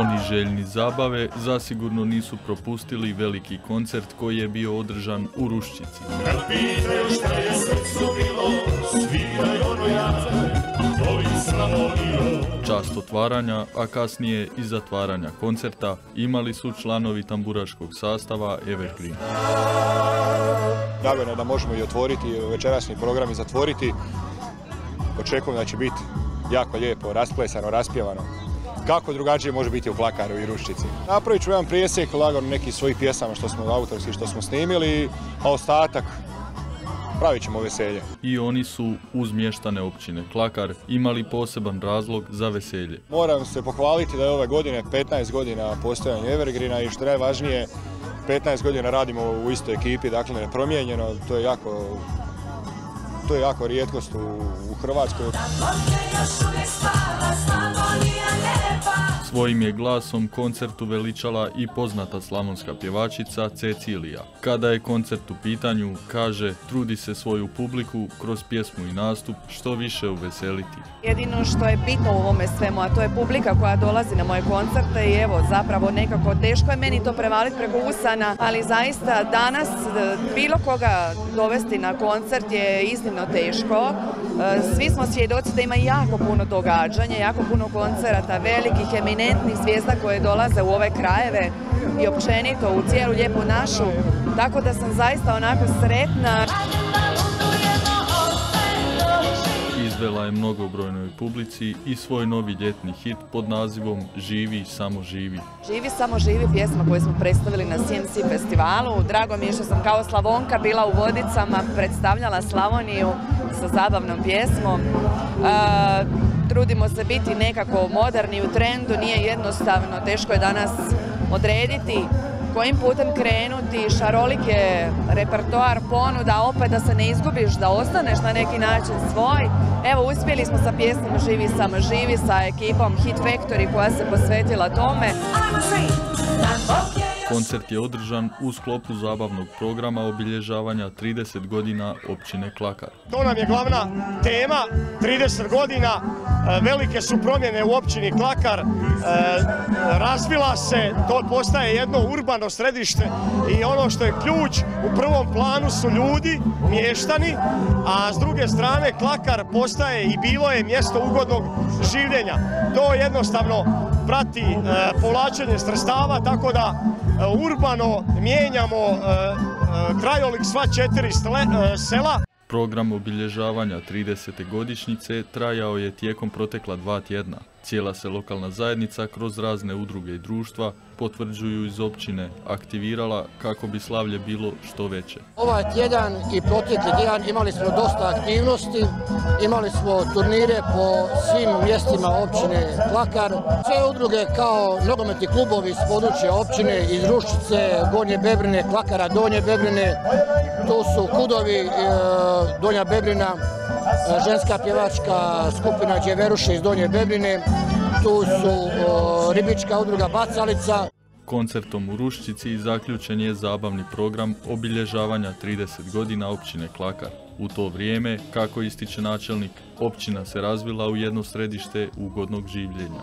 Oni željni zabave zasigurno nisu propustili veliki koncert koji je bio održan u Ruščici. Čast otvaranja, a kasnije i zatvaranja koncerta imali su članovi tamburaškog sastava Evergreen. Je da možemo i otvoriti večerašnji program i zatvoriti. Očekujem da će biti jako lijepo, rasplesano, raspjevano. Kako drugačije može biti u Klakaru i Ruščici. Napravit ću jedan prijesek lagano nekih svojih pjesama što smo autorski, što smo snimili, a ostatak pravit ćemo veselje. I oni su uz mještane općine Klakar imali poseban razlog za veselje. Moram se pohvaliti da je ove godine 15 godina postojanja Evergreena i što je najvažnije 15 godina radimo u istoj ekipi, dakle nepromijenjeno, to je jako to je jako rijetkost u, Hrvatskoj. Svojim je glasom koncert uveličala i poznata slavonska pjevačica Cecilija. Kada je koncert u pitanju, kaže, trudi se svoju publiku kroz pjesmu i nastup što više uveseliti. Jedino što je bitno u ovome svemu, a to je publika koja dolazi na moje koncerte i evo, zapravo nekako teško je meni to prevaliti preko usana, ali zaista danas e, bilo koga dovesti na koncert je iznimno teško. E, svi smo svjedoci da ima jako puno događanja, jako puno koncerata, velikih, eminentnih zvijezda koje dolaze u ove krajeve i općenito u cijelu lijepu našu. Tako da sam zaista onako sretna. Izvela je mnogobrojnoj publici i svoj novi ljetni hit pod nazivom Živi, samo živi. Živi, samo živi pjesma koju smo predstavili na CMC festivalu. Drago mi je što sam kao Slavonka bila u Vodicama, predstavljala Slavoniju sa zabavnom pjesmom. trudimo se biti nekako moderni u trendu, nije jednostavno, teško je danas odrediti kojim putem krenuti, šarolik je repertoar ponuda, opet da se ne izgubiš, da ostaneš na neki način svoj. Evo, uspjeli smo sa pjesmom Živi samo živi, sa ekipom Hit Factory koja se posvetila tome. Koncert je održan u sklopu zabavnog programa obilježavanja 30 godina općine Klakar. To nam je glavna tema, 30 godina, e, velike su promjene u općini Klakar, e, razvila se, to postaje jedno urbano središte i ono što je ključ u prvom planu su ljudi, mještani, a s druge strane Klakar postaje i bilo je mjesto ugodnog življenja. To jednostavno prati e, povlačenje sredstava, tako da e, urbano mijenjamo e, krajolik sva četiri sela. Program obilježavanja 30. godišnjice trajao je tijekom protekla dva tjedna. Cijela se lokalna zajednica kroz razne udruge i društva potvrđuju iz općine aktivirala kako bi slavlje bilo što veće. Ovaj tjedan i protekli tjedan imali smo dosta aktivnosti, imali smo turnire po svim mjestima općine Plakar. Sve udruge kao nogometni klubovi s područja općine iz Ruščice, Gornje Bebrine, Plakara, Donje Bebrine, tu su kudovi e, Donja Bebrina, ženska pjevačka skupina Đeveruše iz Donje Bebrine, tu su ribička udruga Bacalica. Koncertom u Ruščici zaključen je zabavni program obilježavanja 30 godina općine Klakar. U to vrijeme, kako ističe načelnik, općina se razvila u jedno središte ugodnog življenja.